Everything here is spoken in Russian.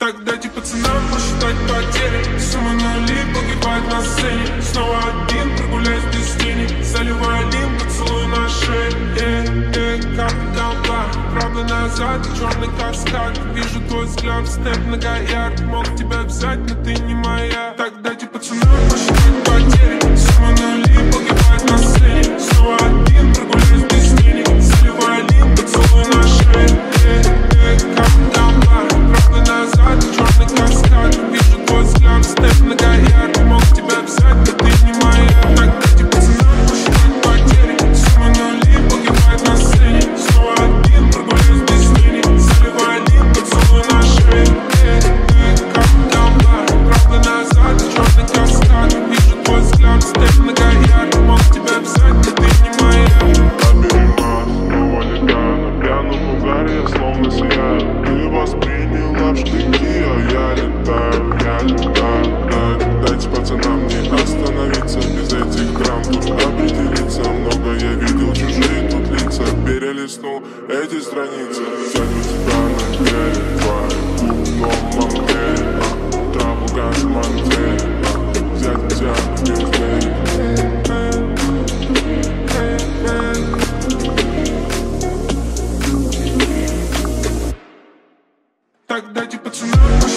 Так дайте пацанам посчитать потери. Сумма нули погибает на сцене. Снова один, прогуляюсь без тени. Заливаю один поцелуй на шее. Э, э, Как толпа, правда назад Черный каскад, вижу твой взгляд Снэп многоярд, мог тебя взять, но ты не моя. Так дайте угаре я словно сияю Ты восприняла в штыки, а я летаю, я летаю Дайте, дайте пацанам не остановиться Без этих драм. Тут определиться Много я видел, чужие тут лица. Перелистнул эти страницы Так дайте пацанам